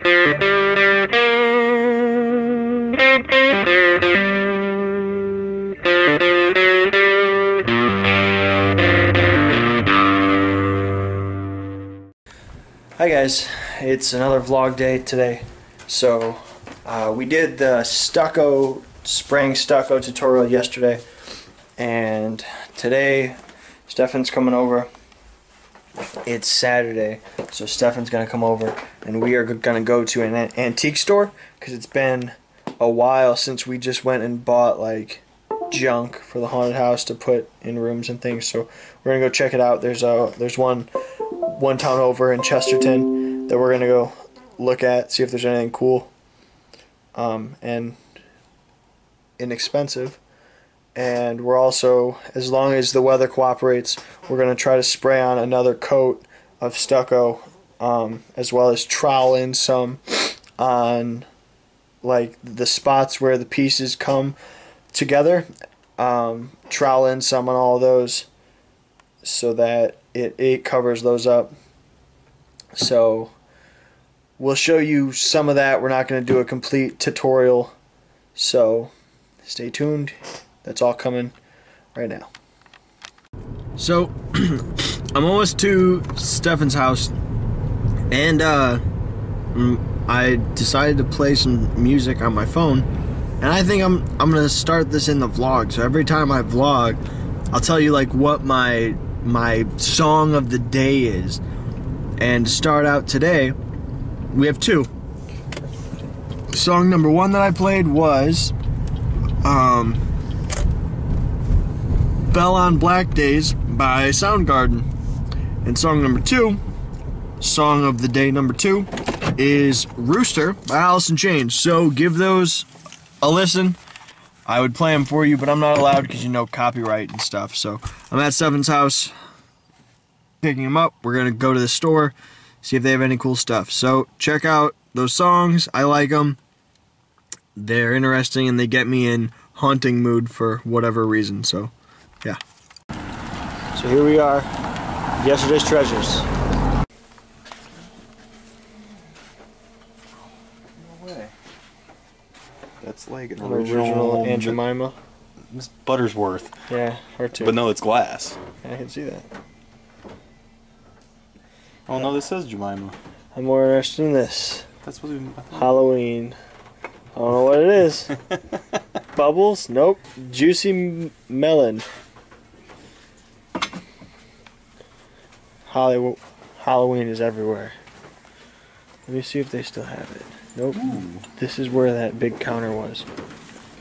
Hi guys, it's another vlog day today. So uh, we did the stucco, spraying stucco tutorial yesterday and today Stefan's coming over. It's Saturday, so Stefan's gonna come over and we are gonna go to an antique store because it's been a while since we just went and bought like junk for the haunted house to put in rooms and things. So we're gonna go check it out. There's a there's one one town over in Chesterton that we're gonna go look at, see if there's anything cool, um, and inexpensive. And we're also, as long as the weather cooperates, we're gonna try to spray on another coat of stucco, um, as well as trowel in some on like the spots where the pieces come together. Um, trowel in some on all those so that it, it covers those up. So we'll show you some of that. We're not going to do a complete tutorial. So stay tuned. That's all coming right now. So I'm almost to Stefan's house and uh, I decided to play some music on my phone and I think I'm I'm gonna start this in the vlog so every time I vlog I'll tell you like what my my song of the day is. And to start out today, we have two. Song number one that I played was um, Fell on Black Days by Soundgarden. And song number two, song of the day number two, is Rooster by Alice in Chains. So give those a listen. I would play them for you, but I'm not allowed because you know copyright and stuff. So I'm at Stefan's house, picking them up. We're gonna go to the store, see if they have any cool stuff. So check out those songs. I like them. They're interesting and they get me in haunting mood for whatever reason. So. So here we are, yesterday's treasures. No way. That's like an Original, original, Aunt Jemima. Miss Buttersworth. Yeah, her too. But no, it's glass. I can see that. Oh no, this says Jemima. I'm more interested in this. That's what we. Halloween. I don't know what it is. Bubbles? Nope. Juicy melon. Hollywood. Halloween is everywhere. Let me see if they still have it. Nope. Ooh, This is where that big counter was.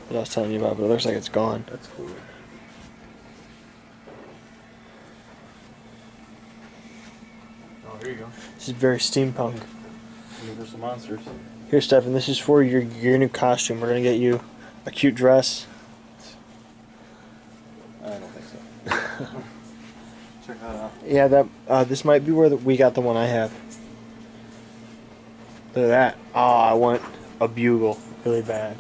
That I was telling you about, but it looks like it's gone. that's cool. Oh, here you go. This is very steampunk. Universal Monsters. Here, Stefan, this is for your your new costume. We're gonna get you a cute dress. I don't think so. Out. Yeah, that uh, this might be where the, we got the one I have. Look at that. Oh, I want a bugle really bad.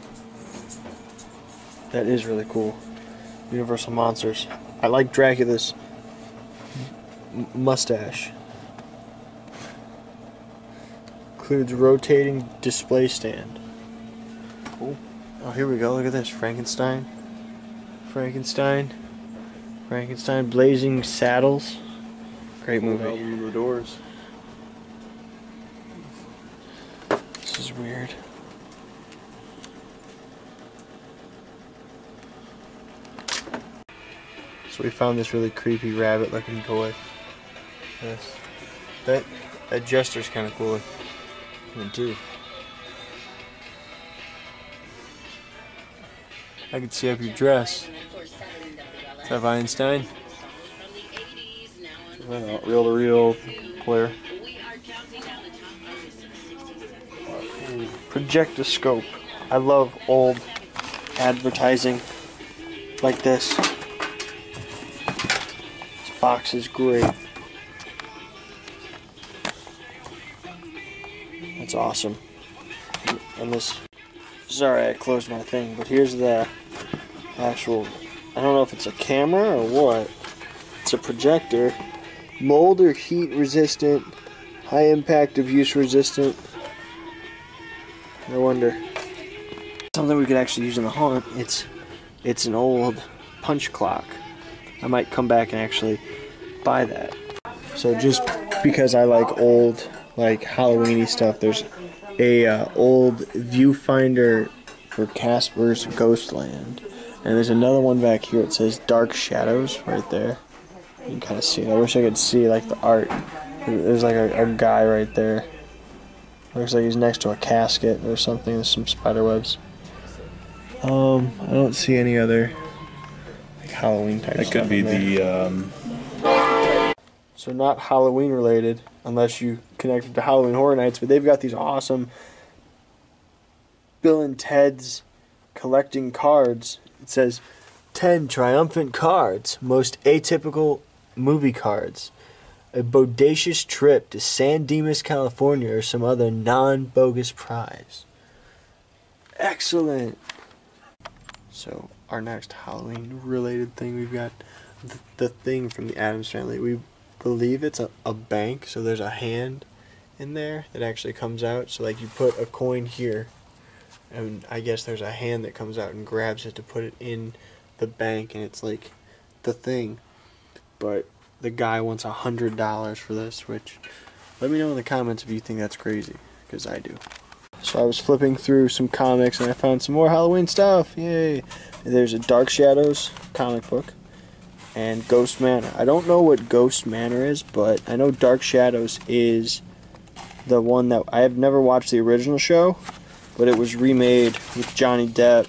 That is really cool. Universal Monsters. I like Dracula's m- mustache. Includes rotating display stand. Cool. Oh, here we go. Look at this. Frankenstein. Frankenstein. Frankenstein. Blazing Saddles. Great movie. Open the doors. This is weird. So we found this really creepy rabbit looking toy. Yes. That that jester's kinda cool looking too. I can see up your dress. Is that Einstein? Reel to reel player. Projectoscope. I love old advertising like this. This box is great. That's awesome. And this, sorry I closed my thing, but here's the actual, I don't know if it's a camera or what. It's a projector. Mold or heat resistant, high impact of use resistant. I wonder. Something we could actually use in the haunt. It's it's an old punch clock. I might come back and actually buy that. So just because I like old like Halloweeny stuff, there's a uh, old viewfinder for Casper's Ghostland, and there's another one back here. It says Dark Shadows right there. You can kind of see it. I wish I could see like the art. There's like a, a guy right there. Looks like he's next to a casket or something. There's some spider webs. Um, I don't see any other like Halloween type. That could be the um, So not Halloween related, unless you connect it to Halloween Horror Nights. But they've got these awesome Bill and Ted's collecting cards. It says ten triumphant cards, most atypical movie cards. A bodacious trip to San Dimas, California, or some other non-bogus prize. Excellent. So our next Halloween-related thing, we've got the, the thing from the Addams Family. We believe it's a, a bank, so there's a hand in there that actually comes out. So like you put a coin here, and I guess there's a hand that comes out and grabs it to put it in the bank, and it's like the thing. But the guy wants a hundred dollars for this, which let me know in the comments if you think that's crazy, because I do. So I was flipping through some comics and I found some more Halloween stuff. Yay! There's a Dark Shadows comic book and Ghost Manor. I don't know what Ghost Manor is, but I know Dark Shadows is the one that I have never watched the original show, but it was remade with Johnny Depp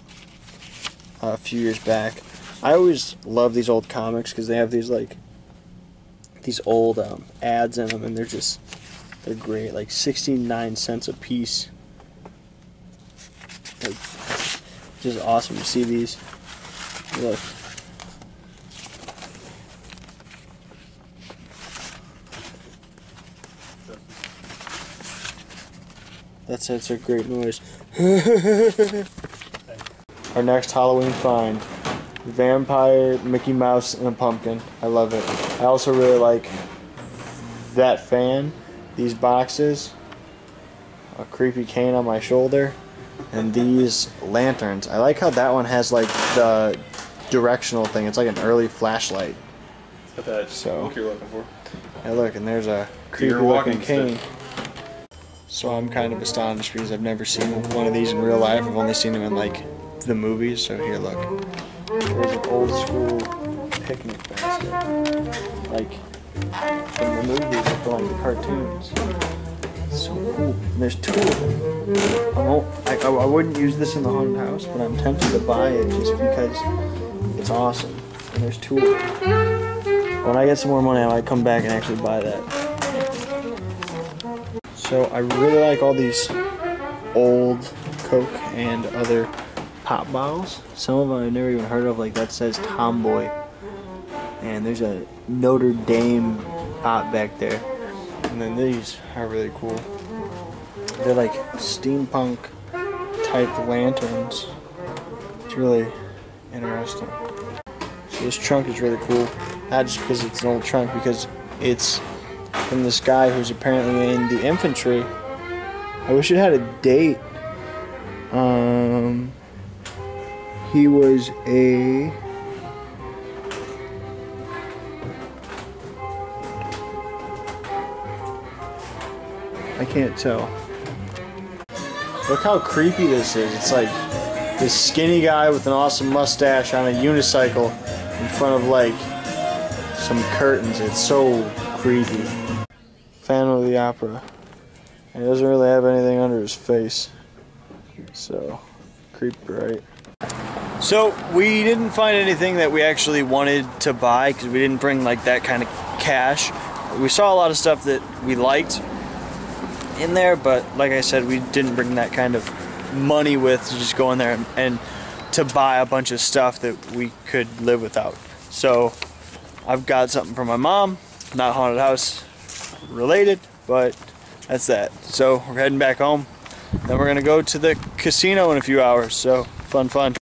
a few years back. I always love these old comics because they have these like these old um, ads in them, and they're just they're great. Like 69 cents a piece. Like, just awesome to see these. Look. That's it's a great noise. Our next Halloween find. Vampire, Mickey Mouse, and a pumpkin. I love it. I also really like that fan, these boxes, a creepy cane on my shoulder, and these lanterns. I like how that one has like the directional thing. It's like an early flashlight. got that So- book you're looking for. Hey, look, and there's a creepy looking walking cane. So I'm kind of astonished because I've never seen one of these in real life. I've only seen them in like the movies. So here, look. There's an old school picnic basket, like from the movies or like the cartoons. So cool. And there's two of them. I, won't, I I wouldn't use this in the haunted house, but I'm tempted to buy it just because it's awesome. And there's two of them. When I get some more money, I might come back and actually buy that. So I really like all these old Coke and other pop bottles. Some of them I've never even heard of, like that says Tomboy. And there's a Notre Dame pop back there. And then these are really cool. They're like steampunk type lanterns. It's really interesting. So this trunk is really cool. Not just because it's an old trunk, because it's from this guy who's apparently in the infantry. I wish it had a date. Um, he was a. I can't tell. Look how creepy this is. It's like this skinny guy with an awesome mustache on a unicycle in front of like some curtains. It's so creepy. Phantom of the Opera. And he doesn't really have anything under his face. So, creepy, right? So, we didn't find anything that we actually wanted to buy because we didn't bring like that kind of cash. We saw a lot of stuff that we liked in there, but like I said, we didn't bring that kind of money with to just go in there and, and to buy a bunch of stuff that we could live without. So, I've got something for my mom, not haunted house related, but that's that. So we're heading back home. Then we're gonna go to the casino in a few hours. So fun, fun.